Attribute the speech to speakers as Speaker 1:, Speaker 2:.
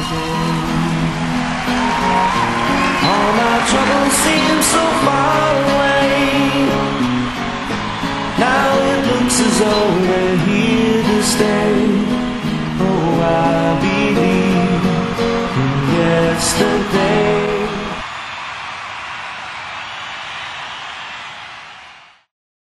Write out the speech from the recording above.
Speaker 1: All my troubles seem so far away. Now it looks as though they're here to stay. Oh, I believe in yesterday.